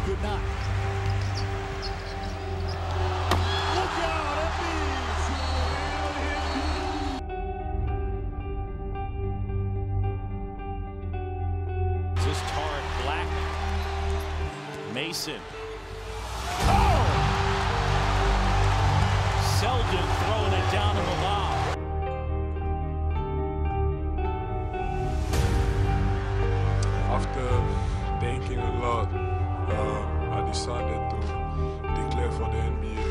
Wiggins could not. Look out, Just Tarik Black. Mason. Oh! Selden throwing it down to the lob. After thinking a lot I decided to declare for the NBA.